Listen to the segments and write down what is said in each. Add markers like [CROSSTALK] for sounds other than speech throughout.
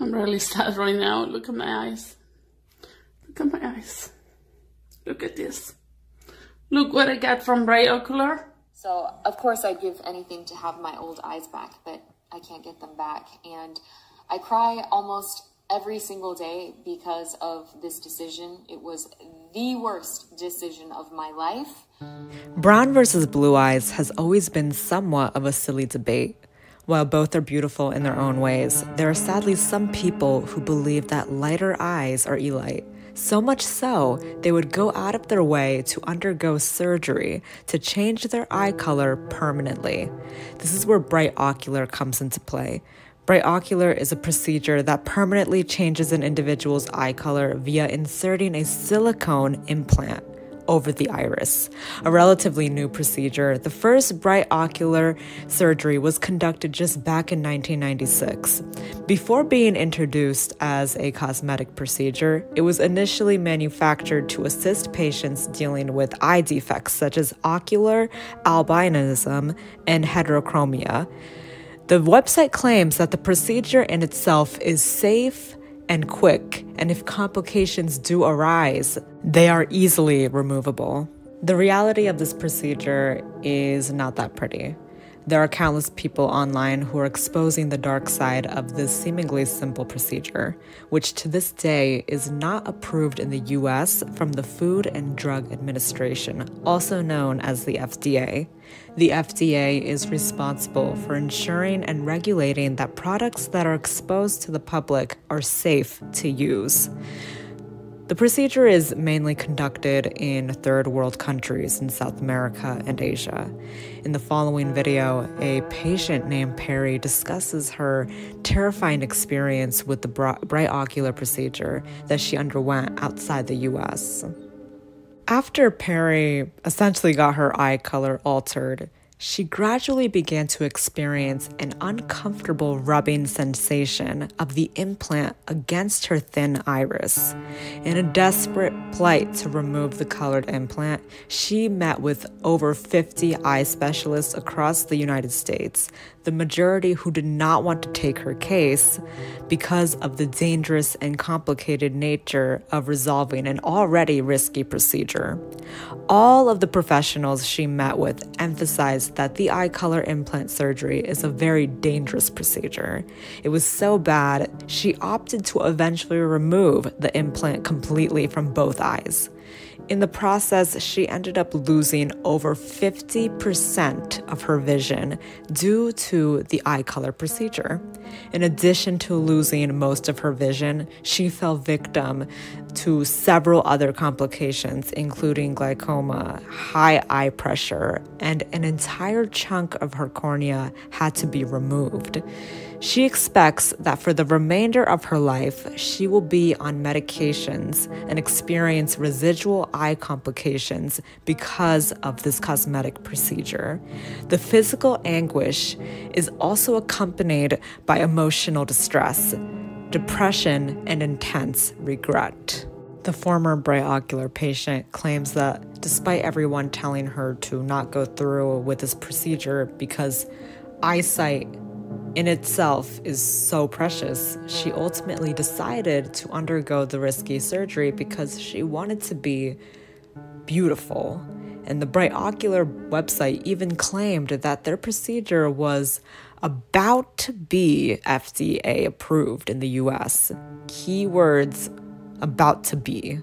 I'm really [LAUGHS] sad right now. Look at my eyes. Look at my eyes. Look at this. Look what I got from BrightOcular. So, of course, I'd give anything to have my old eyes back, but I can't get them back. And I cry almost every single day because of this decision. It was the worst decision of my life. Brown versus blue eyes has always been somewhat of a silly debate. While both are beautiful in their own ways, there are sadly some people who believe that lighter eyes are elite. So much so, they would go out of their way to undergo surgery to change their eye color permanently. This is where BrightOcular comes into play. BrightOcular is a procedure that permanently changes an individual's eye color via inserting a silicone implant over the iris, a relatively new procedure. The first BrightOcular surgery was conducted just back in 1996. Before being introduced as a cosmetic procedure, it was initially manufactured to assist patients dealing with eye defects such as ocular albinism and heterochromia. The website claims that the procedure in itself is safe and quick, and if complications do arise, they are easily removable. The reality of this procedure is not that pretty. There are countless people online who are exposing the dark side of this seemingly simple procedure, which to this day is not approved in the US from the Food and Drug Administration, also known as the FDA. The FDA is responsible for ensuring and regulating that products that are exposed to the public are safe to use. The procedure is mainly conducted in third world countries in South America and Asia. In the following video, a patient named Perry discusses her terrifying experience with the BrightOcular procedure that she underwent outside the US. After Perry essentially got her eye color altered, she gradually began to experience an uncomfortable rubbing sensation of the implant against her thin iris. In a desperate plight to remove the colored implant, she met with over 50 eye specialists across the United States, the majority who did not want to take her case because of the dangerous and complicated nature of resolving an already risky procedure. All of the professionals she met with emphasized that the eye color implant surgery is a very dangerous procedure. It was so bad, she opted to eventually remove the implant completely from both eyes. In the process, she ended up losing over 50% of her vision due to the eye color procedure. In addition to losing most of her vision, she fell victim to several other complications, including glaucoma, high eye pressure, and an entire chunk of her cornea had to be removed. She expects that for the remainder of her life, she will be on medications and experience residual eye complications because of this cosmetic procedure. The physical anguish is also accompanied by emotional distress, depression, and intense regret. The former BrightOcular patient claims that despite everyone telling her to not go through with this procedure because eyesight in itself is so precious, she ultimately decided to undergo the risky surgery because she wanted to be beautiful. And the BrightOcular website even claimed that their procedure was about to be FDA approved in the US. Keywords about to be.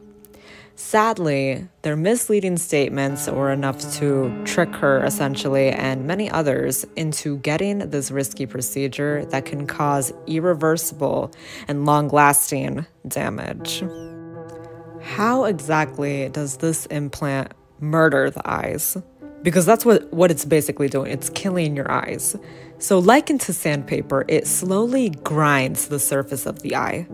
Sadly, their misleading statements were enough to trick her, essentially, and many others into getting this risky procedure that can cause irreversible and long lasting damage. How exactly does this implant murder the eyes? Because that's what, what it's basically doing it's killing your eyes. So, likened to sandpaper, it slowly grinds the surface of the eye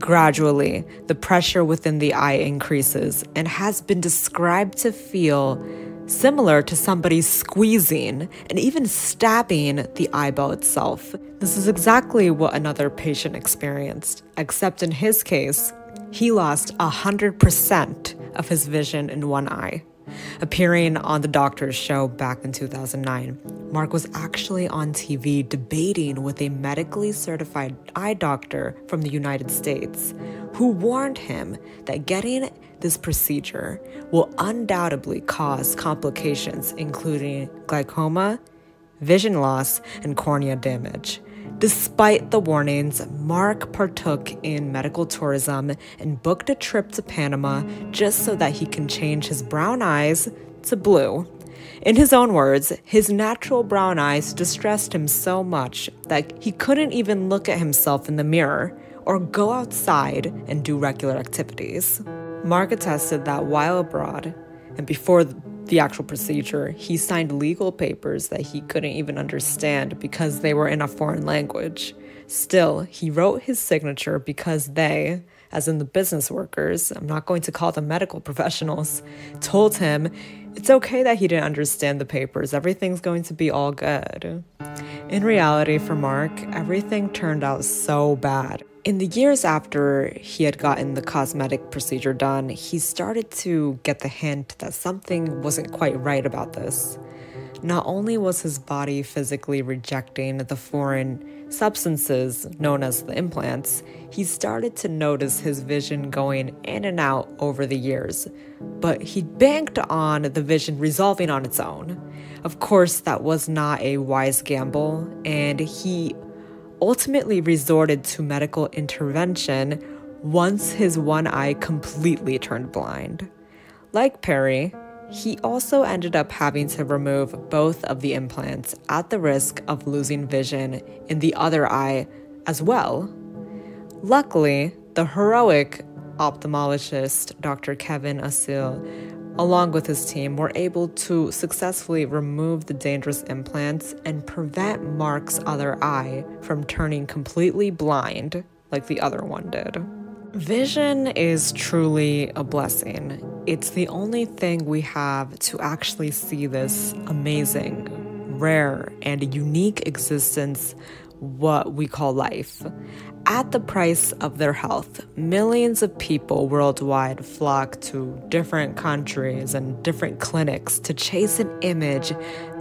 Gradually, the pressure within the eye increases and has been described to feel similar to somebody squeezing and even stabbing the eyeball itself. This is exactly what another patient experienced, except in his case, he lost 100% of his vision in one eye. Appearing on the doctor's show back in 2009, Mark was actually on TV debating with a medically certified eye doctor from the United States who warned him that getting this procedure will undoubtedly cause complications, including glaucoma, vision loss, and cornea damage. Despite the warnings, Mark partook in medical tourism and booked a trip to Panama just so that he can change his brown eyes to blue. In his own words, his natural brown eyes distressed him so much that he couldn't even look at himself in the mirror or go outside and do regular activities. Mark attested that while abroad and before the actual procedure, he signed legal papers that he couldn't even understand because they were in a foreign language. Still, he wrote his signature because they, as in the business workers, I'm not going to call them medical [LAUGHS] professionals, told him it's okay that he didn't understand the papers, everything's going to be all good. In reality, for Mark, everything turned out so bad. In the years after he had gotten the cosmetic procedure done, he started to get the hint that something wasn't quite right about this. Not only was his body physically rejecting the foreign substances known as the implants, he started to notice his vision going in and out over the years. But he banked on the vision resolving on its own. Of course, that was not a wise gamble, and he ultimately resorted to medical intervention once his one eye completely turned blind. Like Perry, he also ended up having to remove both of the implants at the risk of losing vision in the other eye as well. Luckily, the heroic ophthalmologist Dr. Kevin Assil along with his team, were able to successfully remove the dangerous implants and prevent Mark's other eye from turning completely blind like the other one did. Vision is truly a blessing. It's the only thing we have to actually see this amazing, rare, and unique existence, what we call life. At the price of their health, millions of people worldwide flock to different countries and different clinics to chase an image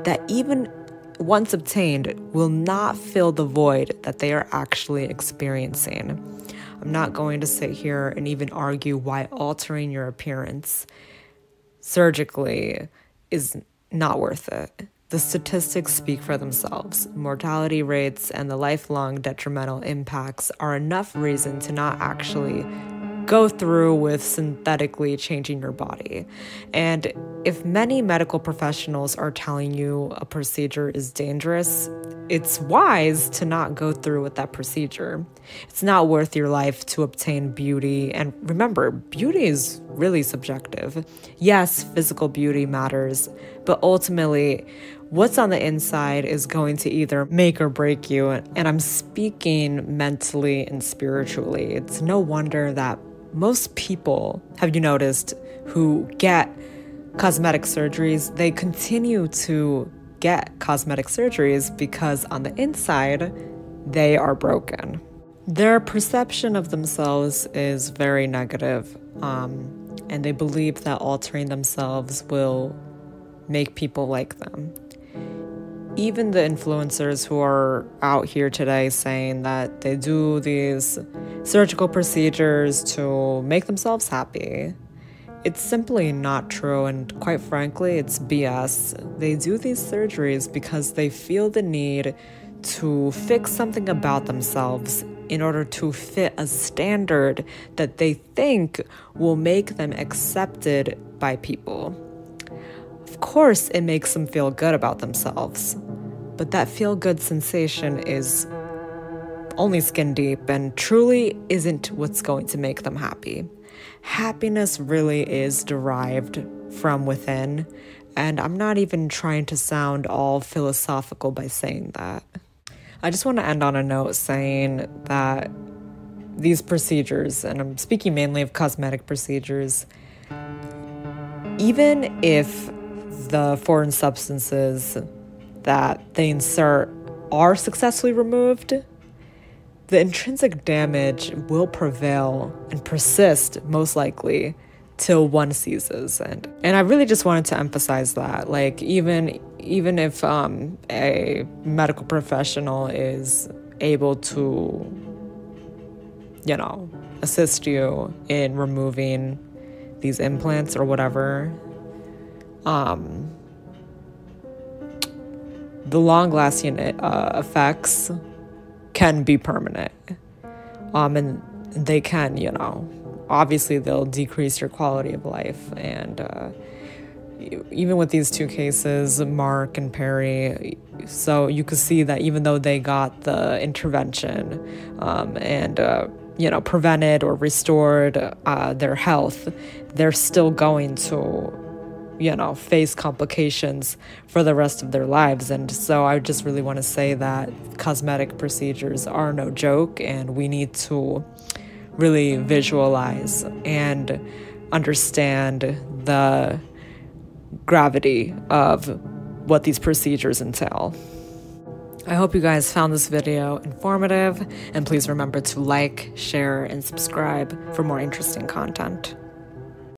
that, even once obtained, will not fill the void that they are actually experiencing. I'm not going to sit here and even argue why altering your appearance surgically is not worth it. The statistics speak for themselves. Mortality rates and the lifelong detrimental impacts are enough reason to not actually go through with synthetically changing your body. And if many medical professionals are telling you a procedure is dangerous, it's wise to not go through with that procedure. It's not worth your life to obtain beauty. And remember, beauty is really subjective. Yes, physical beauty matters, but ultimately, what's on the inside is going to either make or break you. And I'm speaking mentally and spiritually. It's no wonder that most people, have you noticed, who get cosmetic surgeries, they continue to get cosmetic surgeries because on the inside, they are broken. Their perception of themselves is very negative, um, and they believe that altering themselves will make people like them even the influencers who are out here today saying that they do these surgical procedures to make themselves happy, it's simply not true, and quite frankly, it's BS. They do these surgeries because they feel the need to fix something about themselves in order to fit a standard that they think will make them accepted by people. Of course, it makes them feel good about themselves, but that feel good sensation is only skin deep and truly isn't what's going to make them happy. Happiness really is derived from within, and I'm not even trying to sound all philosophical by saying that. I just want to end on a note saying that these procedures, and I'm speaking mainly of cosmetic procedures, even if the foreign substances that they insert are successfully removed, the intrinsic damage will prevail and persist most likely till one ceases. And and I really just wanted to emphasize that like even even if um, a medical professional is able to you know assist you in removing these implants or whatever um the long lasting uh, effects can be permanent um and they can you know obviously they'll decrease your quality of life. And uh, even with these two cases, Mark and Perry, so you could see that even though they got the intervention um, and uh, you know prevented or restored uh, their health, they're still going to you know face complications for the rest of their lives and so i just really want to say that cosmetic procedures are no joke and we need to really visualize and understand the gravity of what these procedures entail. I hope you guys found this video informative, and please remember to like, share, and subscribe for more interesting content.